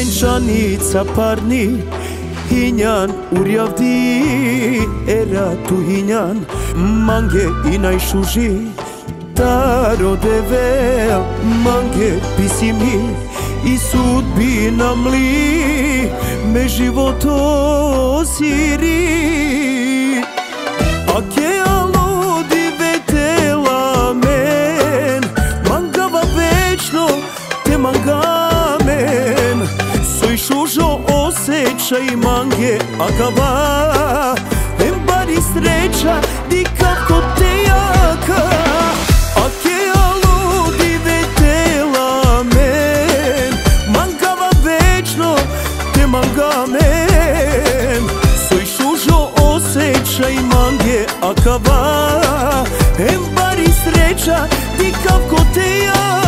пенчаница парни Հինյան ուրյավդի էրա դու հինյան մանգե ինայ շուժի տարո դևե մանգե պիսիմի Իսուտ բինամլի մե ժիվոտո սիրի Ակե osjećaj mange Akava Em bari sreća di kako te jaka A che aludi vetela men Mangava večno te mangamen Soj šužo osjećaj mange Akava Em bari sreća di kako te jaka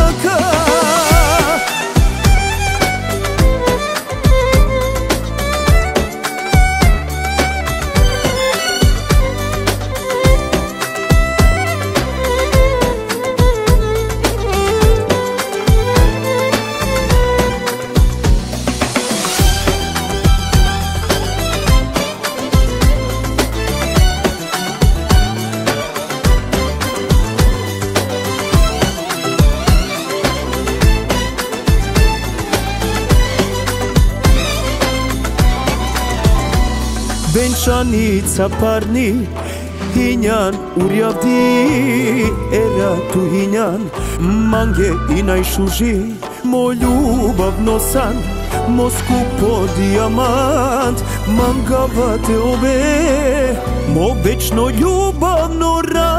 Шаница парни Հինյան ուրյավդի էրա դու հինյան մանգե ինայ շուժի մոլյուբավ նոսան մոսկու պոդիամանդ մանգավատ է օբե մովեչնո յուբավ նորա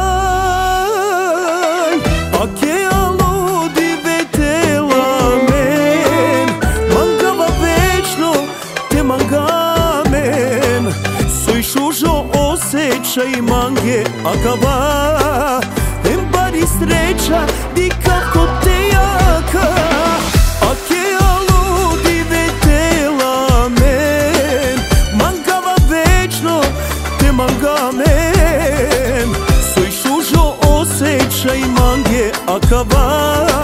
naša iman je akaba Em bari sreća di kako te jaka Ake aludi de men Mangava večno te mangamen Suj šužo osjećaj man je akaba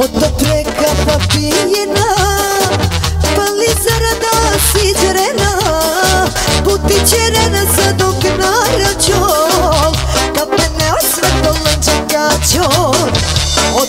Otto treka pa pali Pa zarada si džerena Puti čerena za dok narađo Kad mene osvetlo lanđa gađo. Od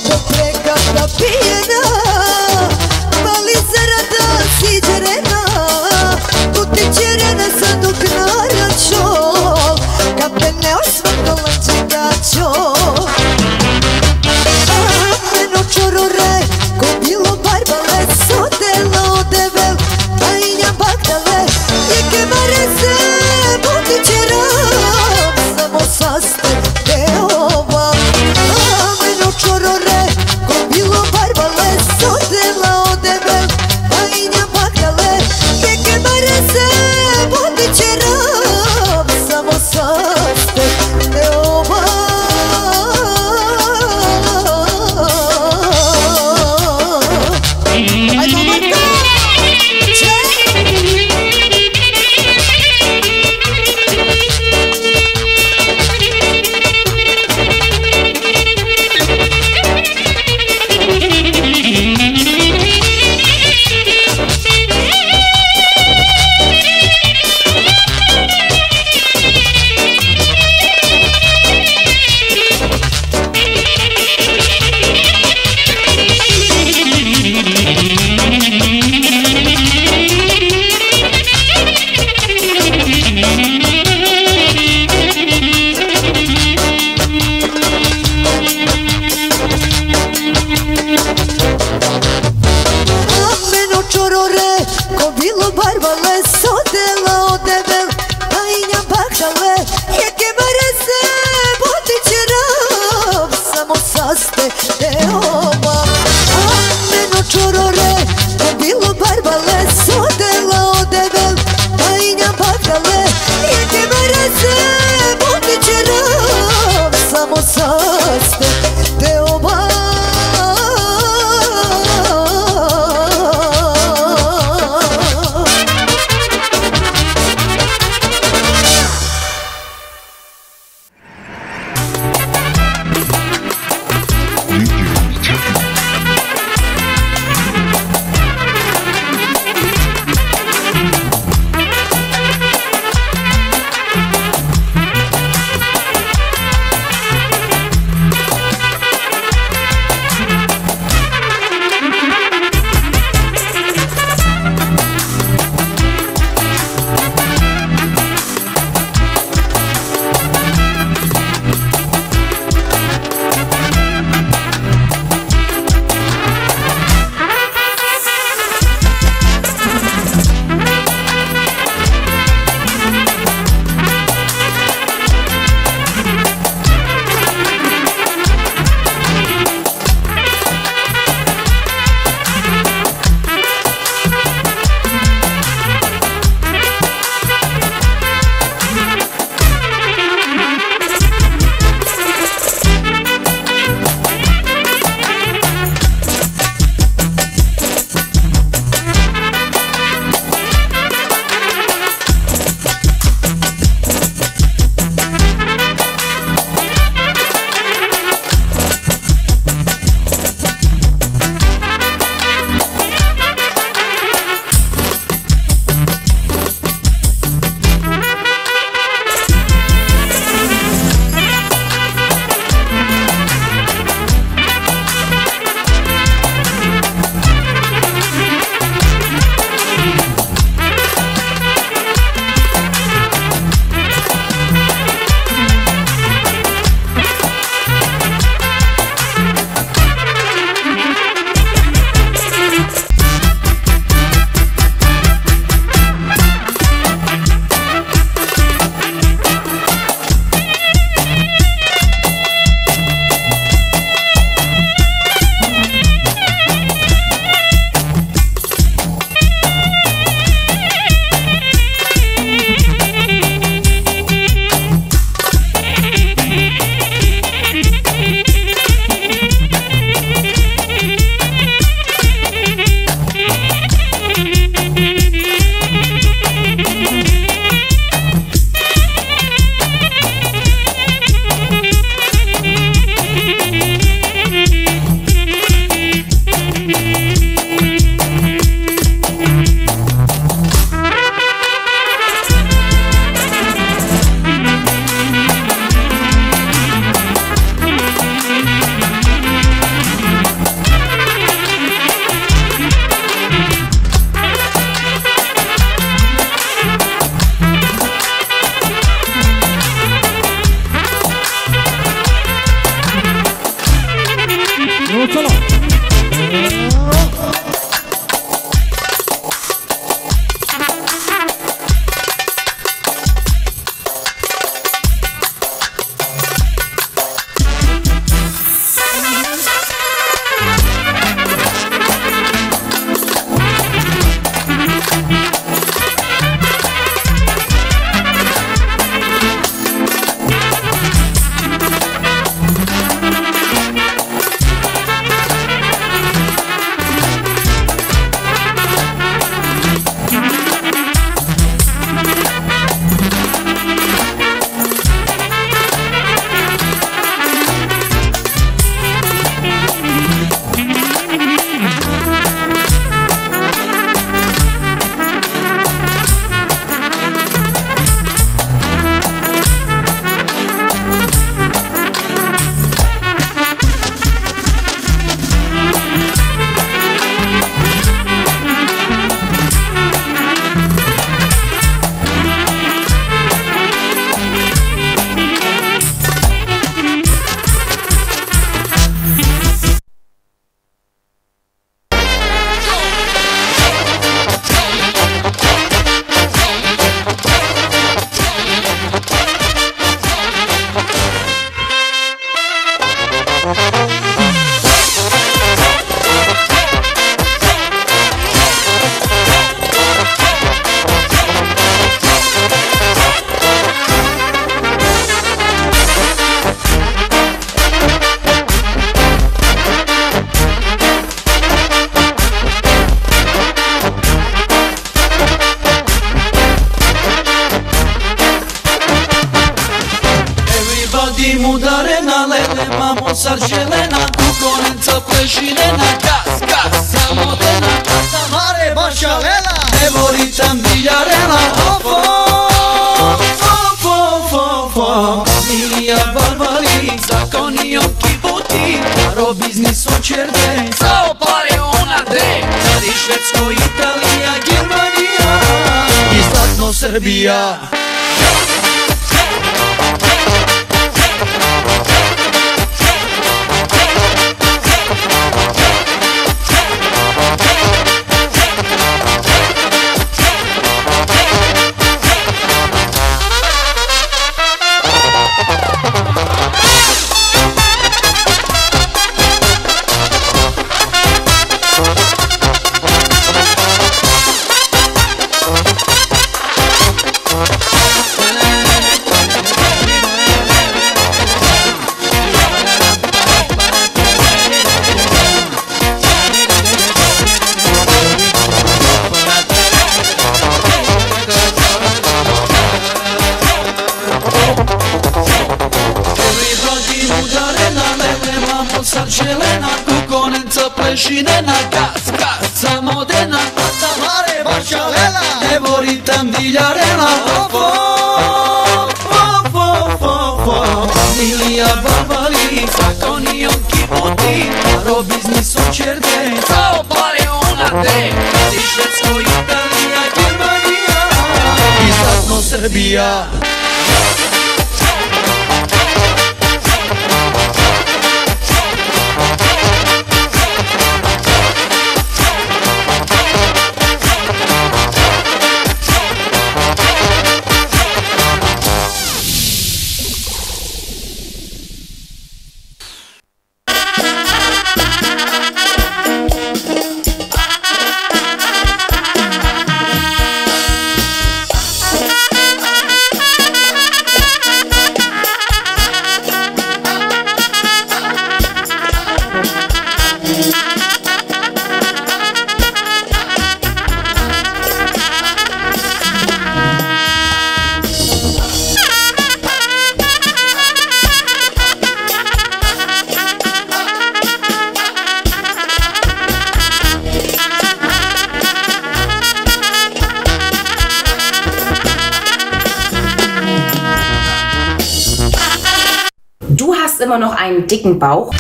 immer noch einen dicken Bauch.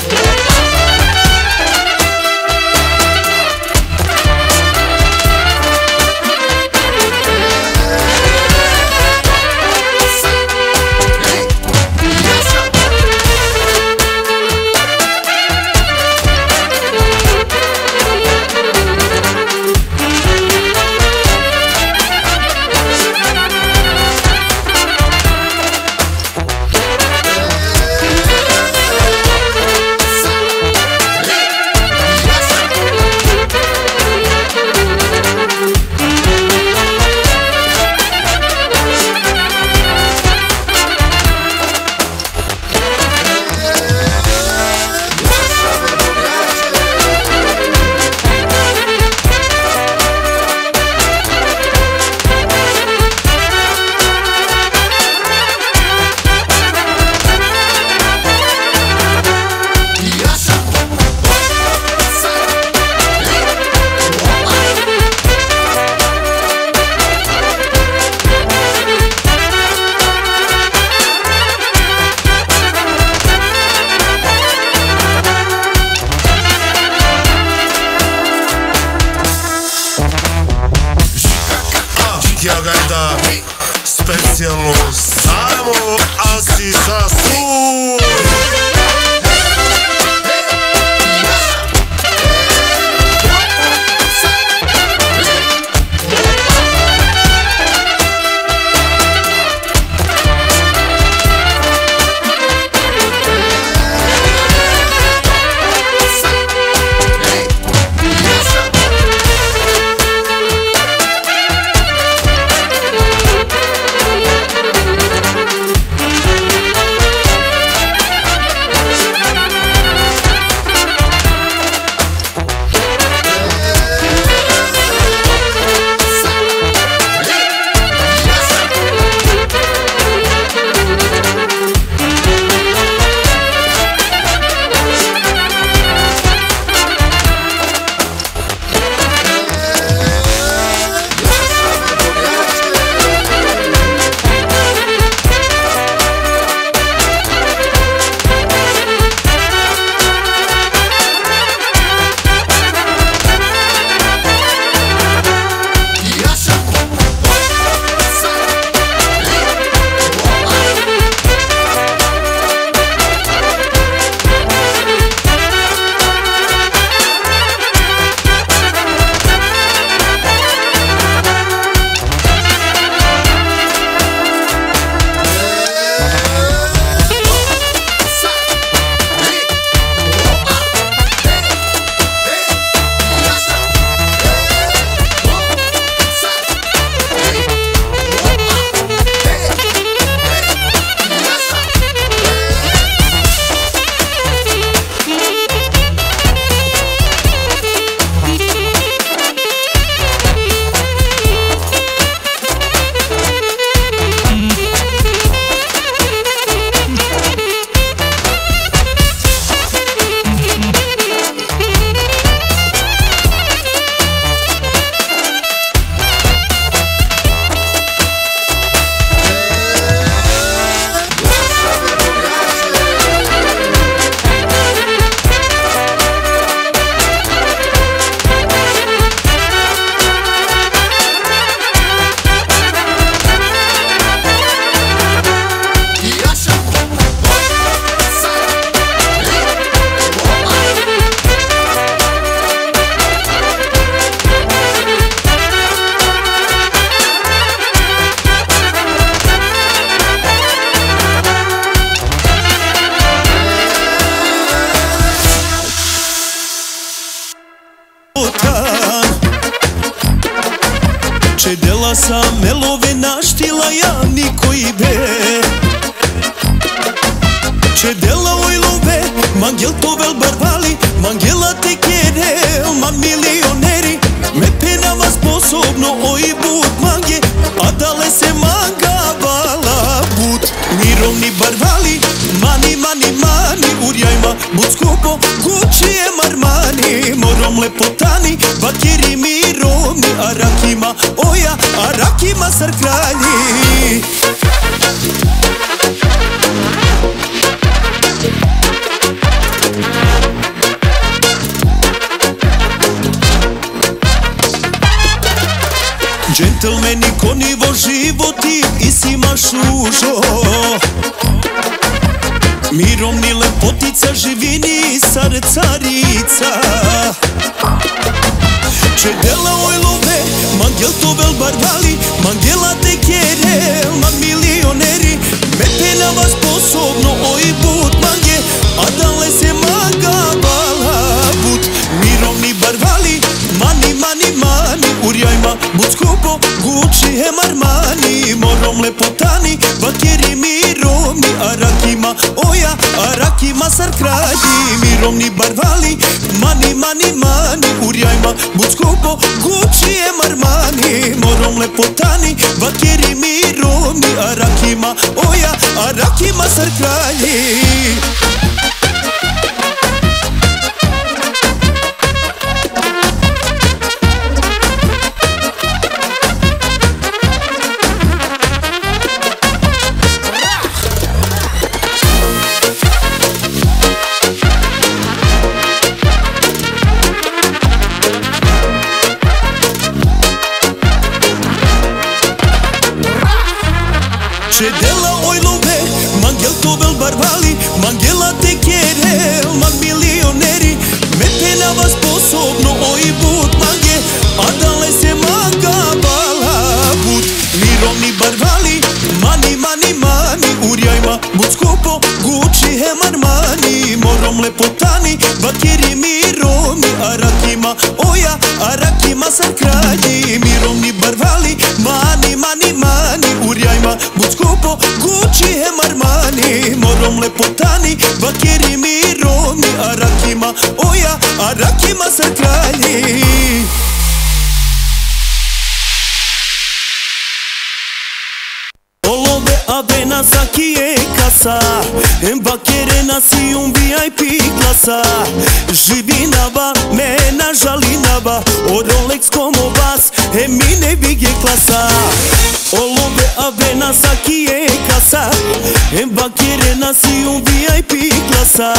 животи и си машушо Миром ни лепотица, живи ни саре царица Че дела ој лове, мангел то вел барвали Мангела те кере, ман милионери Ме пена вас пособно, ој бут манге Адале се манге urjojma But skupo Gucci hem Armani Morom lepotani Bakeri miromi Arakima oja Arakima sarkraji Miromni barvali Mani mani mani urjojma But skupo Gucci hem Armani Morom lepotani Bakeri miromi Arakima oja Arakima sarkraji. bud skupo Gucci je marmani Morom lepotani, bakiri mi romi arakima, rakima oja, a rakima sad kralji. Olove avena sa kije kasa Bakere nasi un VIP klasa. Živi nava, mena žali nava O Rolex komova vas, e mine big je klasa Olove avena saki e casa Embakere si un VIP klasa.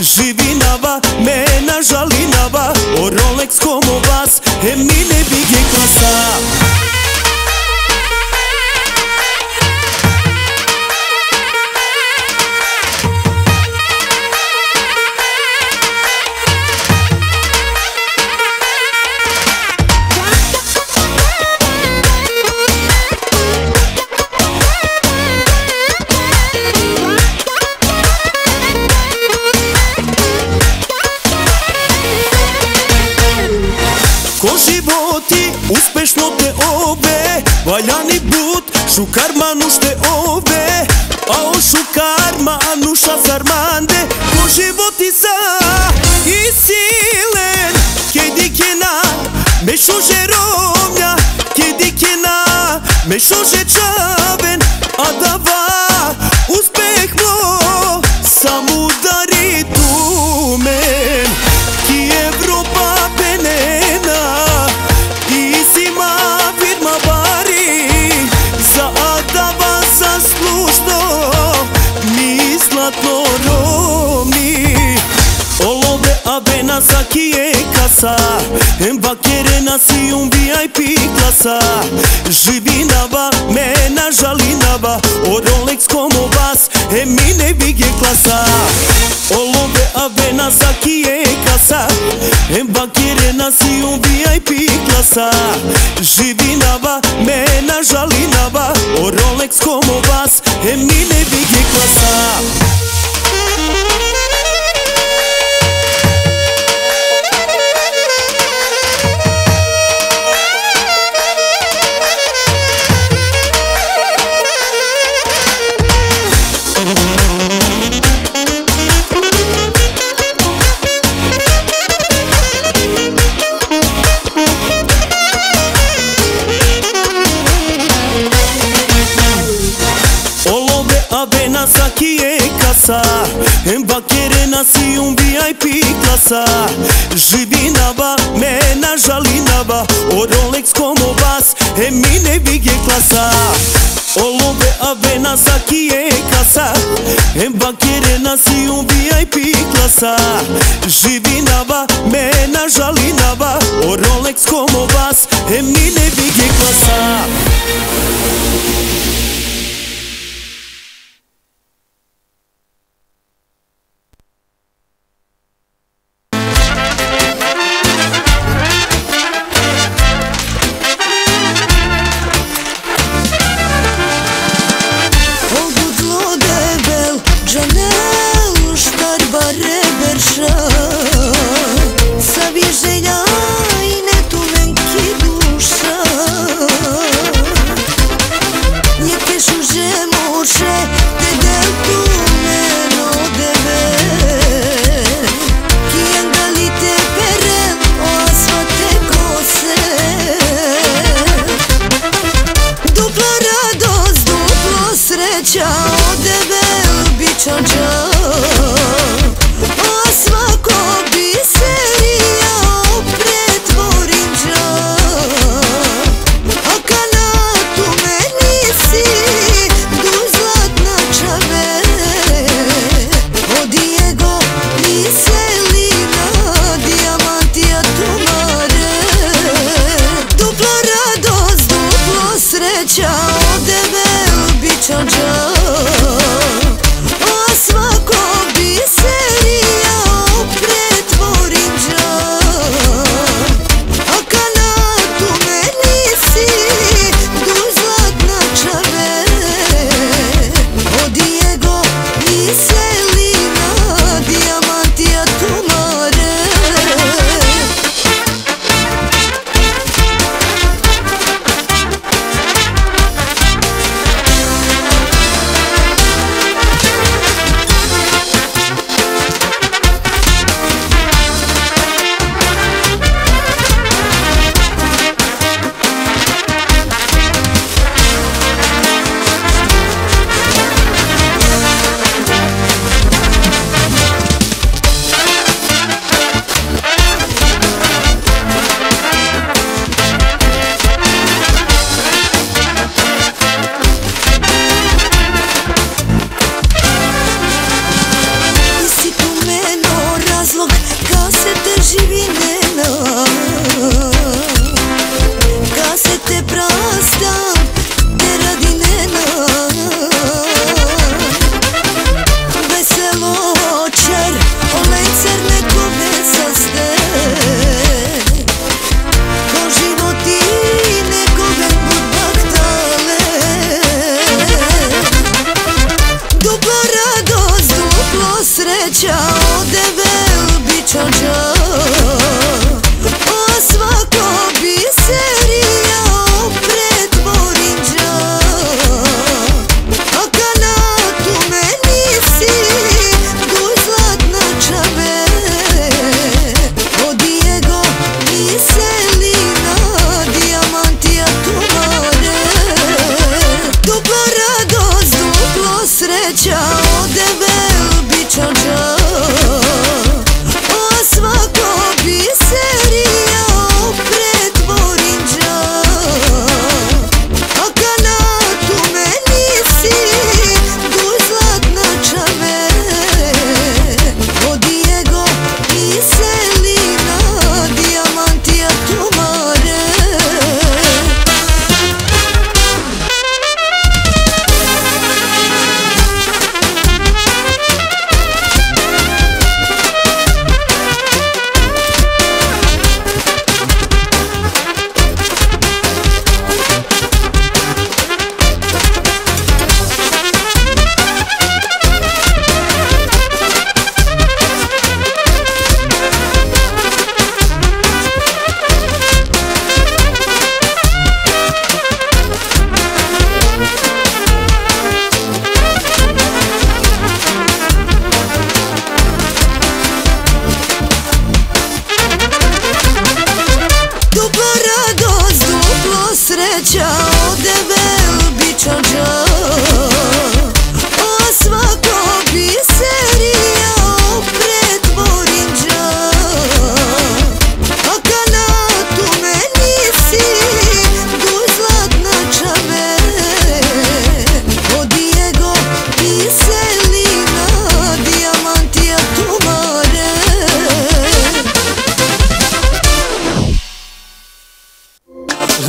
Živinava, mena žalinava O Rolex como vas, e mine big je klasa Valjani but, shukar ma nushte ovde A on shukar ma nusha sarmande Po životi sa isilen Kedi kena, me shože romnja Kedi kena, me shože čaben A dava uspeh moj, samo udari tu me casa que é casa Embaquere nasi um VIP klasa. Živi naba, mena žali O Rolex como vas, emine bigje klasa. Olove avena za ki je klasa Embaquere nasi um VIP klasa. Živi naba, mena žali O Rolex como vas, emine bigje klasa. kje kasa Mba kerena si um VIP klasa Živi naba, mena žali O Rolex como vas, e mine big bigje klasa Olove avena aqui kje kasa Em kerena si um VIP klasa Živi naba, mena žali O Rolex como vas, e mi ne bigje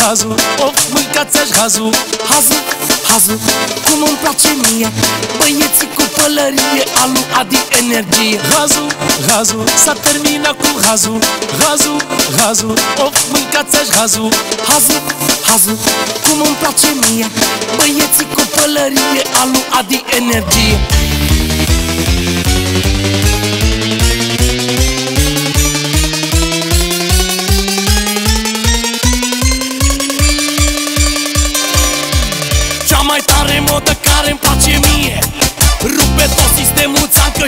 Hazu, of, mâncați-aș hazu. Hazu, hazu, cum îmi place mie Băieții cu pălărie, alu Adi energie. Hazu, hazu, s-a terminat cu hazu. Hazu, hazu, of, mâncați-aș hazu. Hazu, hazu, cum îmi place mie Băieții cu pălărie, alu Adi energie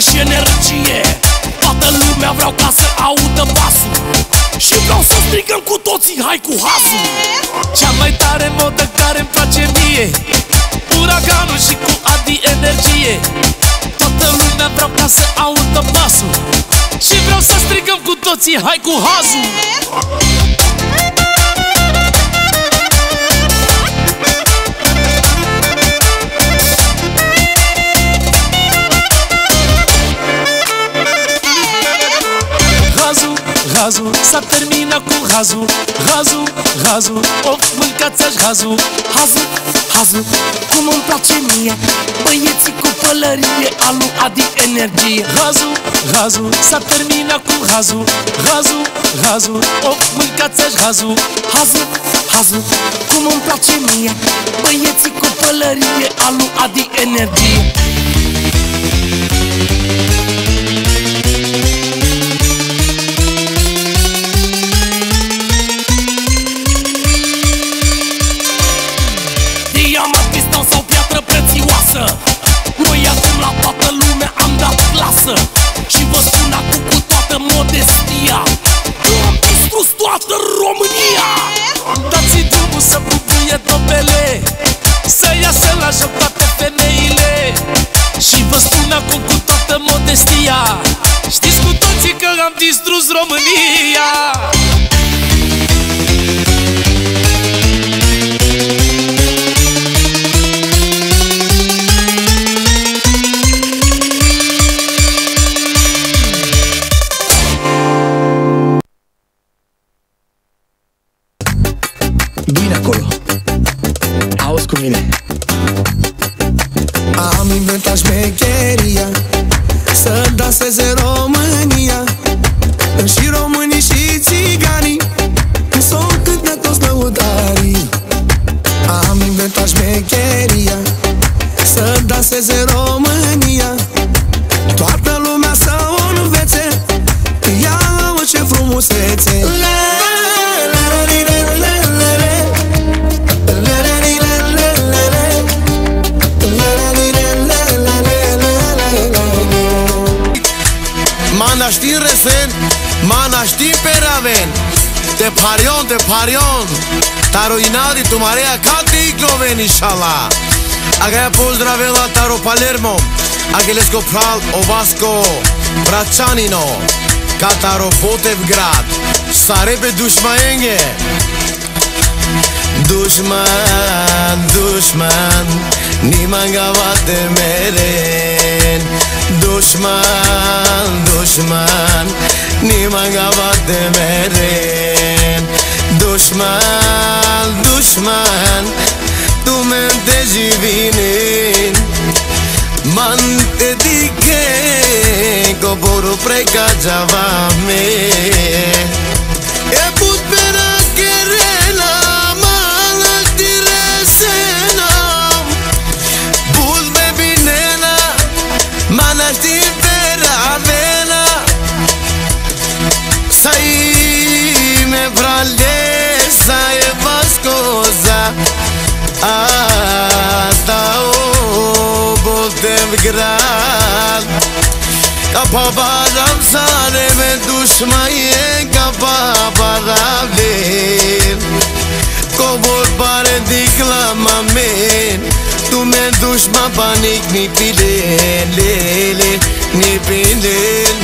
sistemul, țancă și energie. Toată lumea vreau ca să audă basul Și vreau să strigăm cu toții, hai cu hasul. Cea mai tare modă care îmi place mie Uraganul și cu Adi energie. Toată lumea vreau ca să audă basul Și vreau să strigăm cu toții, hai cu hazul Hazu, hazu, s-a terminat cu hazu Hazu, hazu, of, mâncați-aș hazu Hazu, hazu, cum îmi place mie Băieții cu pălărie, alu Adi energie. Hazu, hazu, s-a terminat cu hazu Hazu, hazu, of, mâncați-aș hazu Hazu, hazu, cum îmi place mie Băieții cu pălărie, alu Adi energie. Diamant, dat clasă Și vă spun acum cu toată modestia Că am distrus toată România Dați drumul să bubuie topele Să iasă la joc toate femeile. Și vă spun acum cu toată modestia Știți cu toții că am distrus România Bine acolo. Auzi cu mine. Am inventat șmecheria Să danseze România. Și românii Te parion, te parion Таро и Нади, тумареа кати игловен иншалла Ага ја поздравела Таро Палермо Агелеско Прал, Оваско, Брачанино Катаро Потевград Саребе душмаенге Душман, душман Ниман гавате мерен দুশ্মন দুশ্মন নিমাগাবাদ মেরে দুশ্মন দুশ্মন তুমি জীবিনে মানতে দিকে গোবর প্রেকা যাওয়া মেয়ে देव ग्राल कफा बाराम सारे में दुश्मनी कफा बाराम लेन কবর পারে দেখলাম আমেন তুমি দুশ্মা পানিক নিপিলেন লে নিপিলেন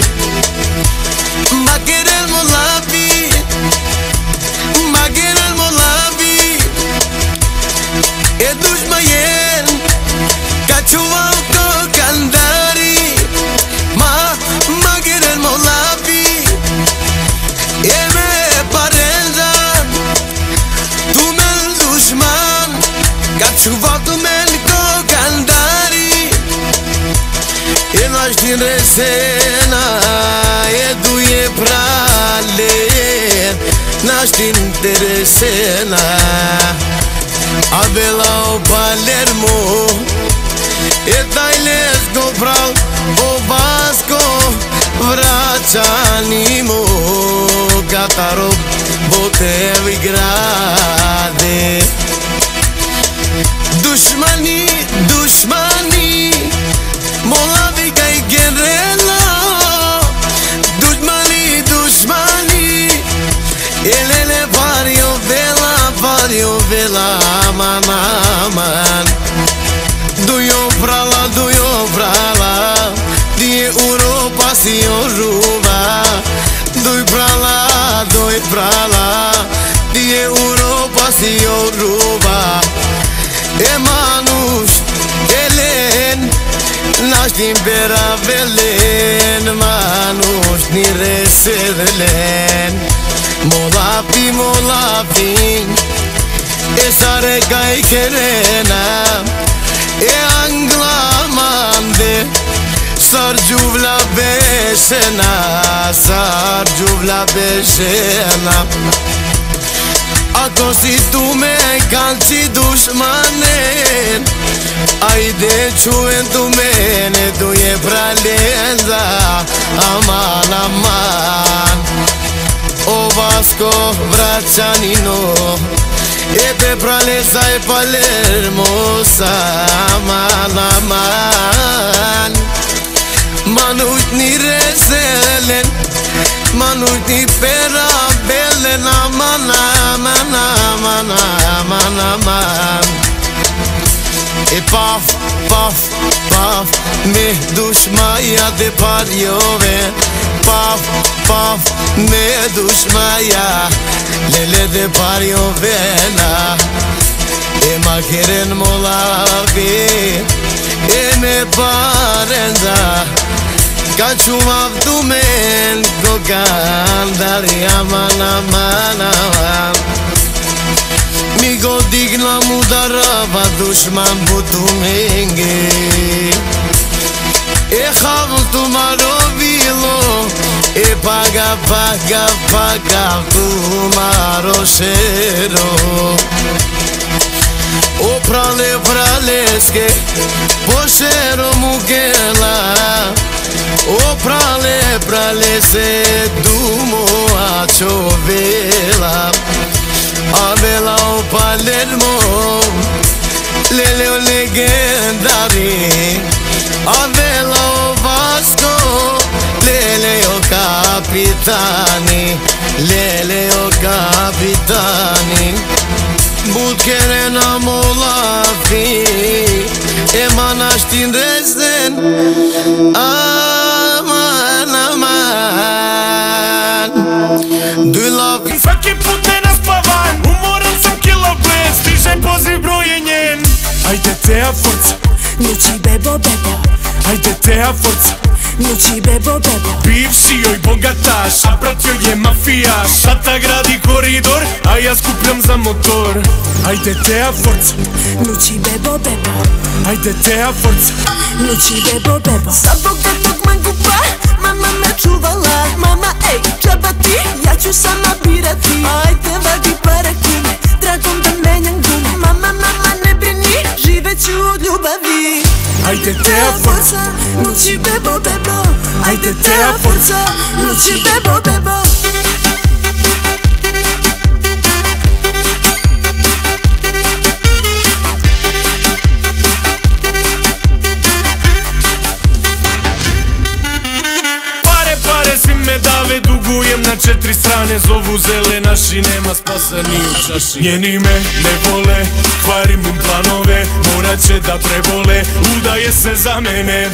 Sin resena e duje pralen Nashtin të resena A bela o Palermo. E tajles do pral O Basko Vraćanimo Katarop Botevi grade Dušmani ela aman, aman. Dujo vrala, dujo vrala Dije Europa si ožuva Duj vrala, duj vrala Dije Europa si ožuva Emanush, Elen Nashtim bera velen. Manush, nire se velen. Molapi, molapi E sare kai kerena E angla mande Sar gjuvla beshena Sar gjuvla beshena Ako si tu me kanë si dushmanen Ajde quen tu mene Tu je pralenza Aman, aman. O Vasco Vraćanino E pe praleza e Palermo Aman, aman Manut ni rezelen Manut ni pera belen Aman, aman, aman, aman, aman E paf, paf, paf Με δουσμάια τε παrioβε, παφ, παφ, με δουσμάια, λε λε τε παrioβε, να, εμα, κερέν, μολαβε, ε, με παρέντα, κατ' ουμα, κοκάνταρια το, καν, δα, δια, μάνα, μάνα, μάνα, μυ, κοτί, μου, τα, ρά, πα, δουσμάμ, πο, Έχαβ του μαρόβιλο Ε πάγα πάγα του μαροσέρο Ο πράλε πράλες και ποσέρο μου γέλα Ο πράλε πράλες ε δούμο ατσοβέλα Αβέλα ο Παλέρμο Λέλεο λεγένταρη Αβέλα kapitani Lele o kapitani. Butkere na molafi Eman ashtin dresden Aman aman. Dy lapi Svaki put me nas pavan Umoran sam kilo bez Stižem poziv broje njen. Ajde te a forca Nući bebo bebo Ajde teja forca nući bebo bebo Bivši joj bogataš A brat joj je mafijaš Šata gradi koridor A ja skupljam za motor. Ajde teja forca Nući bebo bebo, Ajde teja forca nući bebo bebo Za bogatog mangupa Mama me čuvala Mama ej, džaba ti Ja ću sama birati Ajde vadi pare kume Dragom da menjam gume Mama, mama ne brini Živeću od ljubavi Ajde forca forza Nući bebo bebo Ajde teja forza Nući bebo bebo četiri strane Zovu zelenaši, nema spasa ni u čaši. Njeni me ne vole Kvarim im planove Morat će da prebole Udaje se za mene.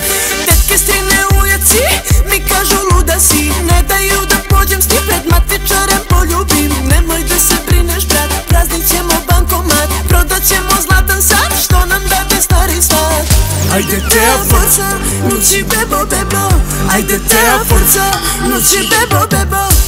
Tetke strine ujaci Mi kažu luda si. Ne daju da pođem s njim pred matičarem poljubim. Nemoj da se brineš brat Praznit ćemo bankomat. Prodat ćemo zlatan sad Što nam dade stari svat Ajde teja forca. forza Nući bebo bebo. Ajde teja forza Nući bebo bebo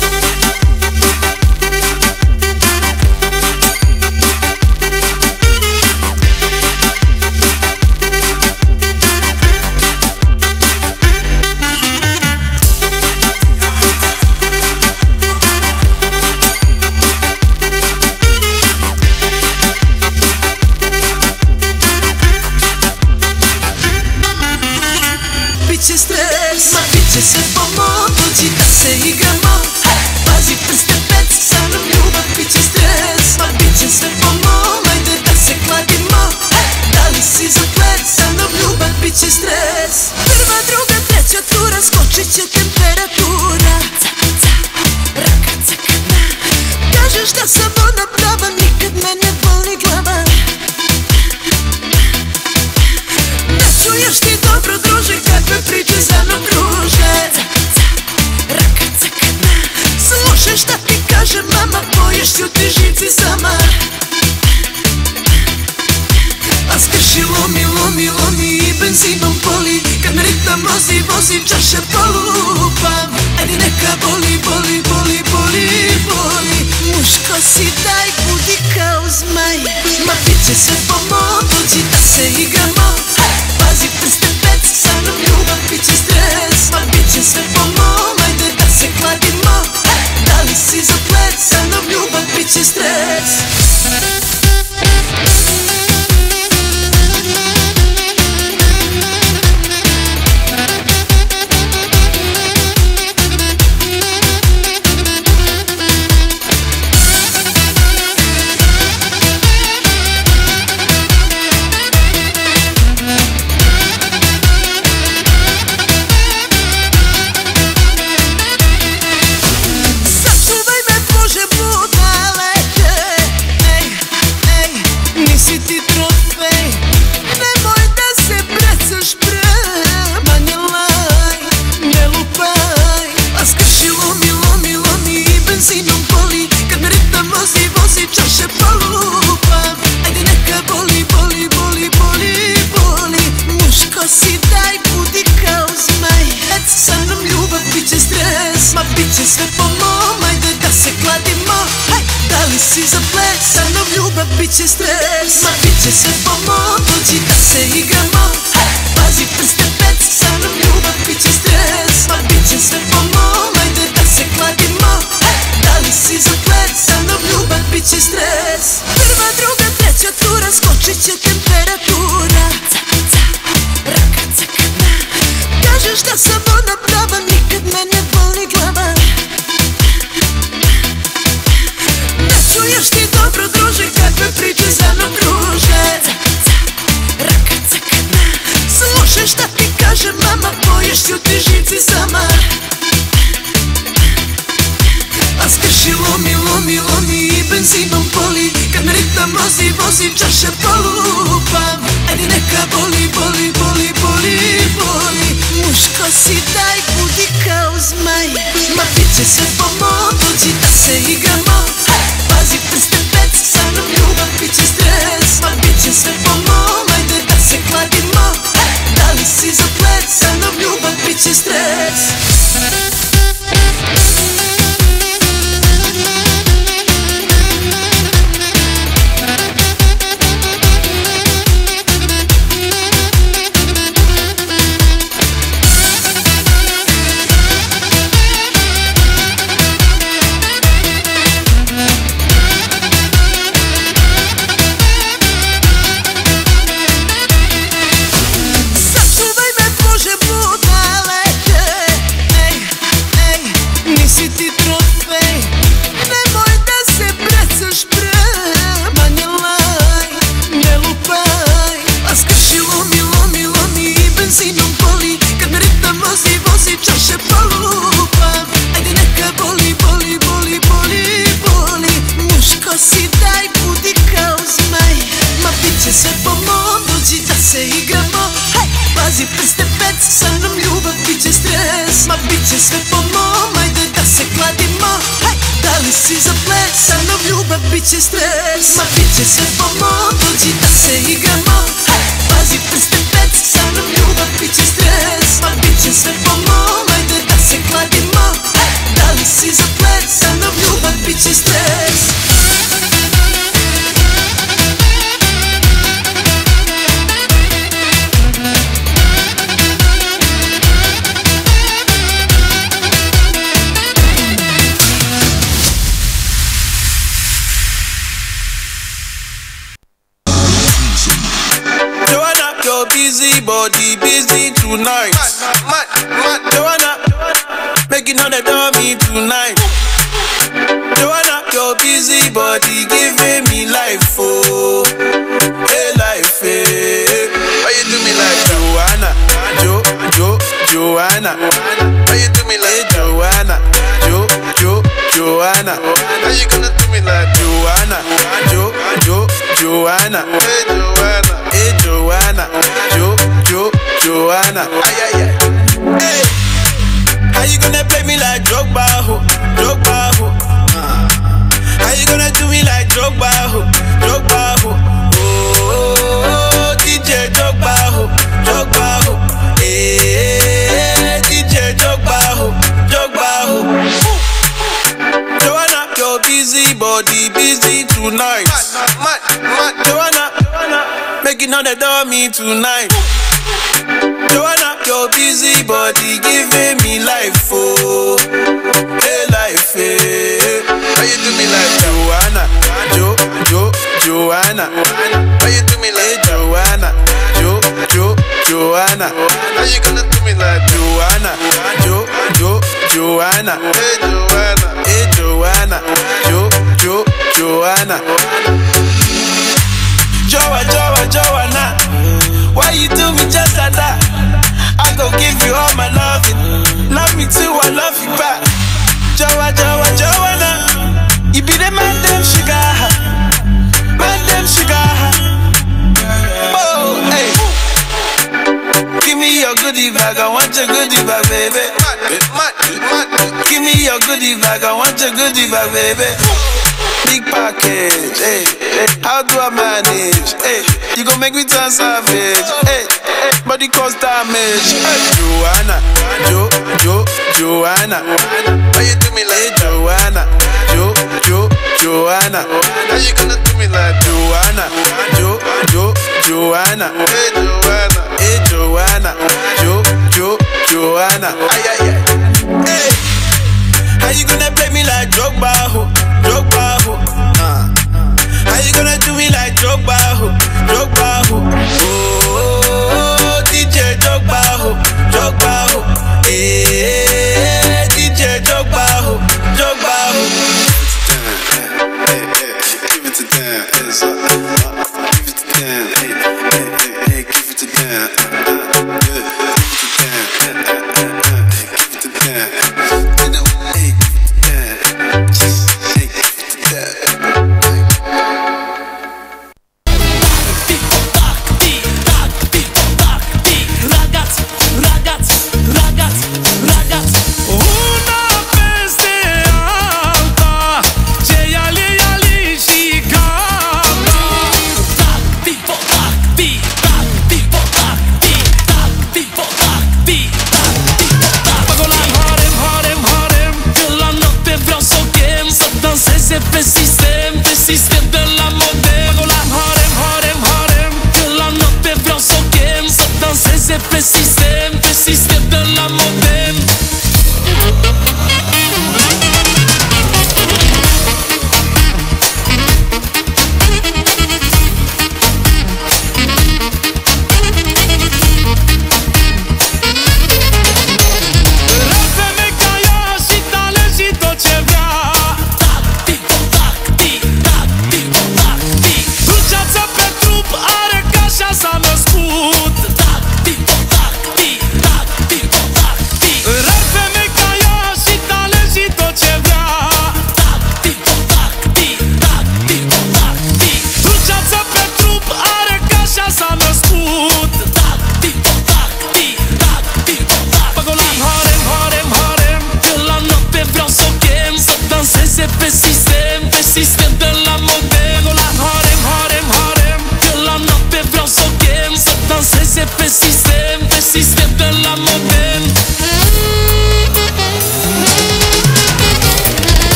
baby.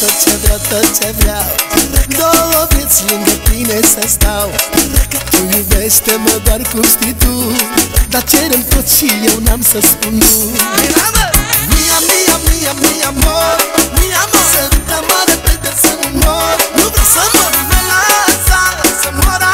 tot ce vreau, tot ce vreau. Două vieți lângă tine să stau. Tu iubește-mă doar cum știi tu. Dar cerem tot și eu n-am să spun nu. Mia, mia, mia, mia, mor, Mia, amor Să-mi dă mă repede să nu mor. Nu vreau să mor, melaza Să mor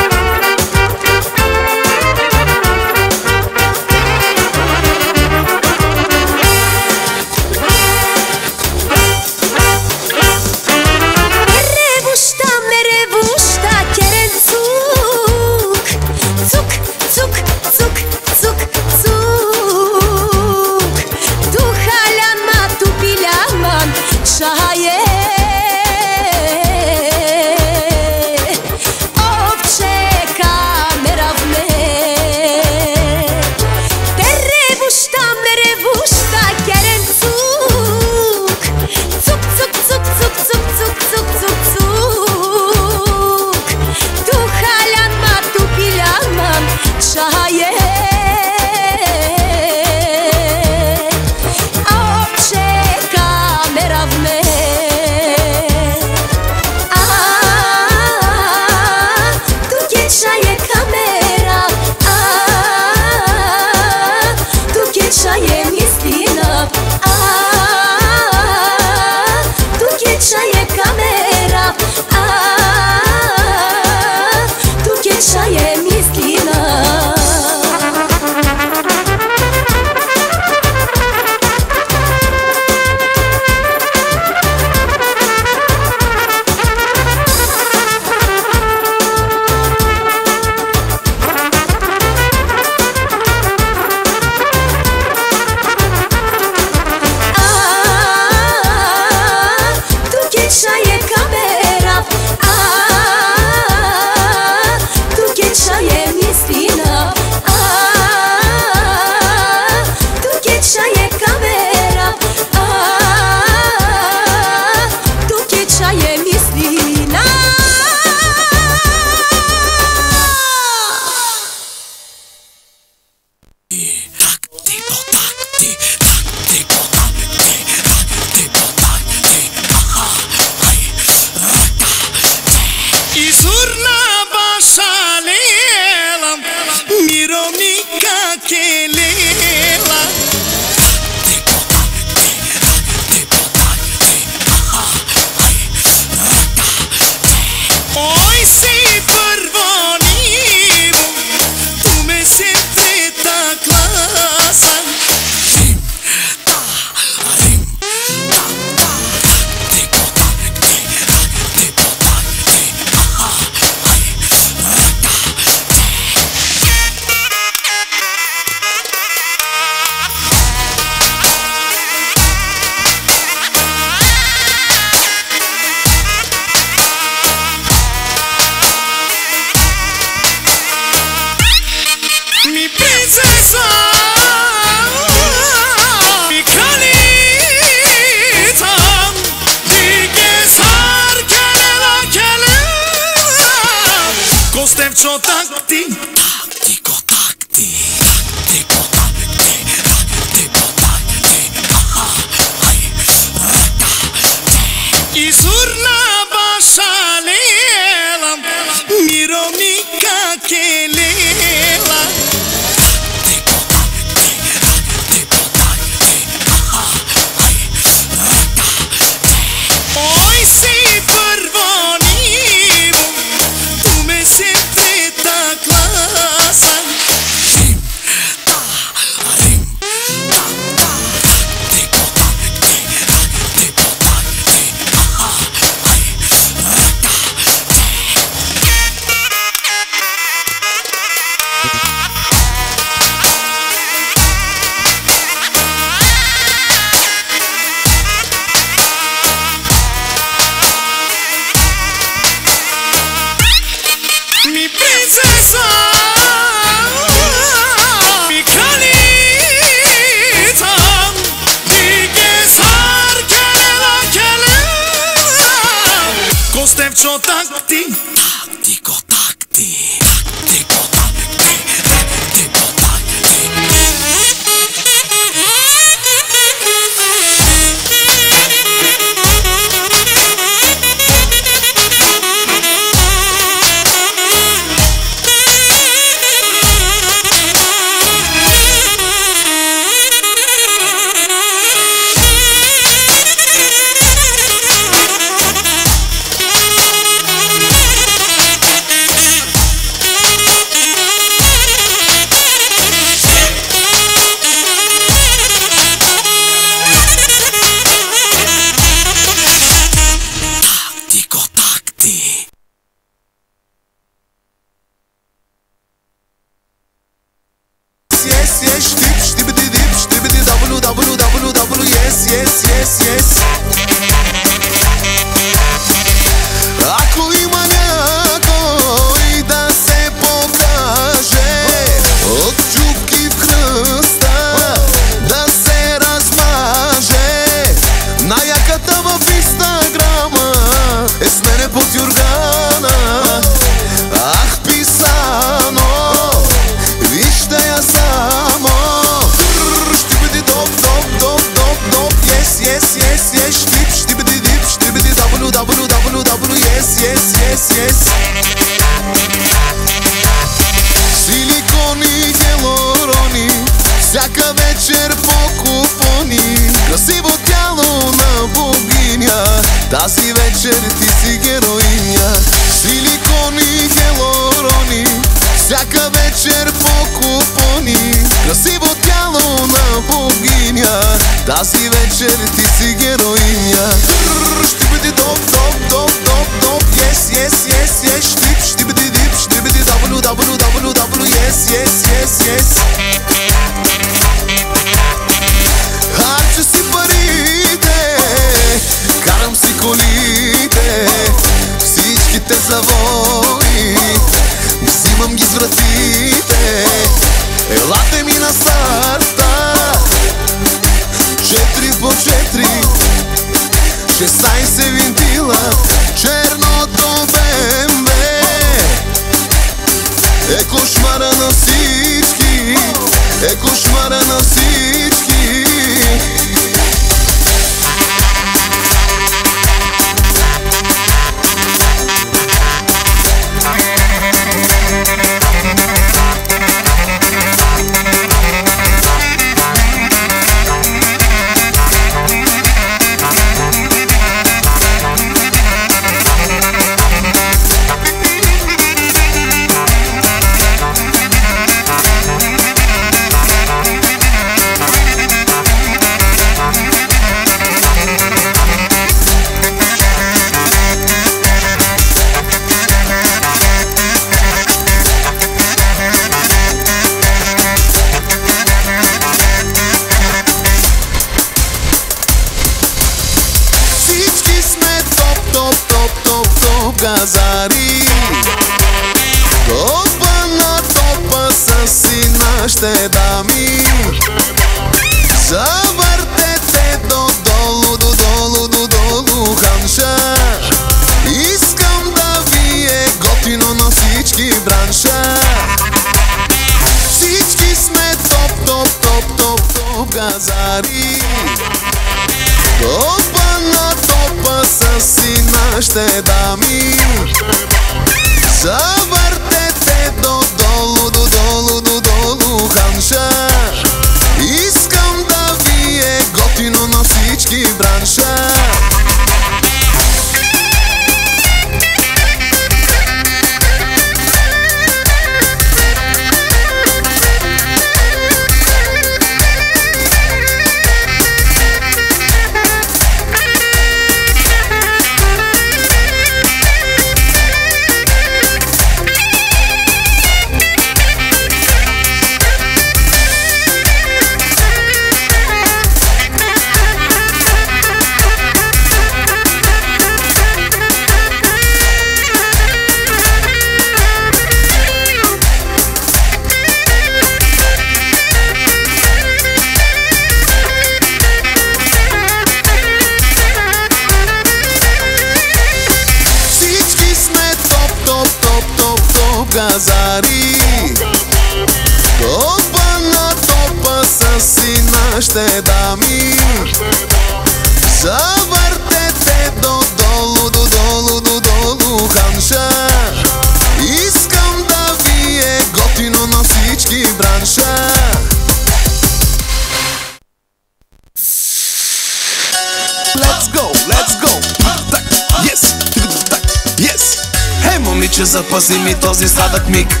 Момиче, запази ми този сладък миг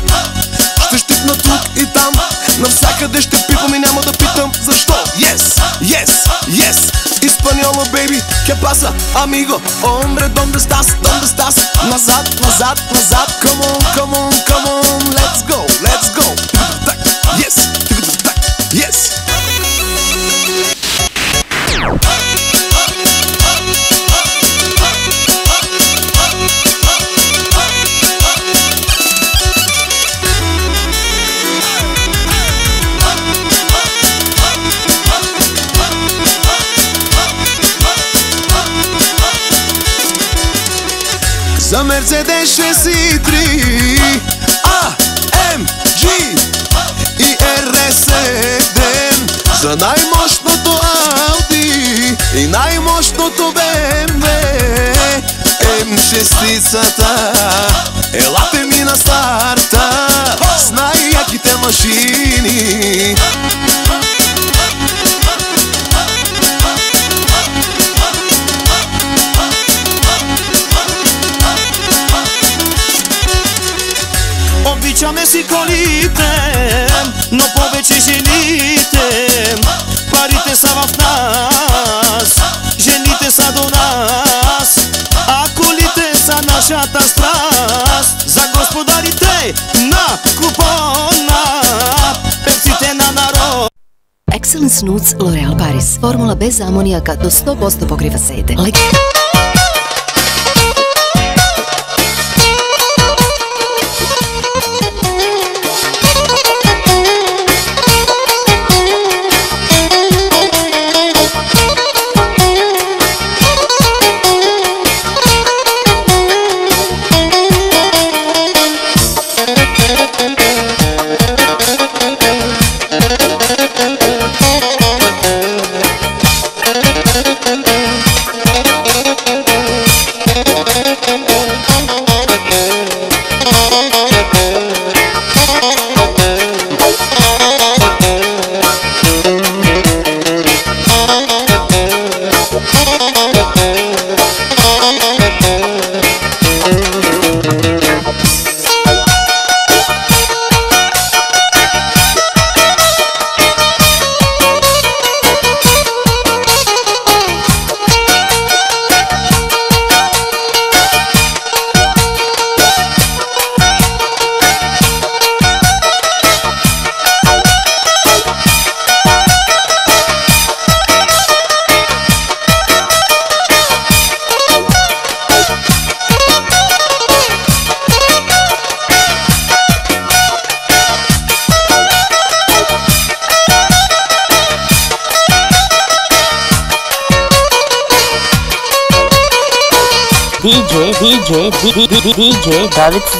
Ще щипна тук и там Навсякъде ще пипам и няма да питам защо Yes, yes, yes Испаньоло, baby, ¿qué pasa, amigo? Hombre, ¿dónde estás? ¿Dónde estás? Назад, назад, назад Come on, come on, come on Let's go, let's go yes, yes Мерцедес 63 AMG и RS7 За най-мощното Audi и най-мощното BMW М6-цата Елате ми на старта С най-яките машини colite No poveće ženite Parite sa vav nas Ženite sa do nas A kolite sa naša ta strast Za gospodarite na kupona Pepsite na narod. Excellence Nuts L'Oreal Paris. Formula bez amonijaka do 100% pokriva sede. Like...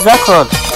record.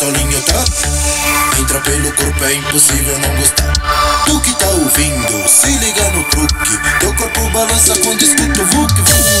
Solinho tá? Entra pelo corpo é impossível não gostar. Tu que tá ouvindo, se liga no truque. Teu corpo balança quando escuta o vuk vuk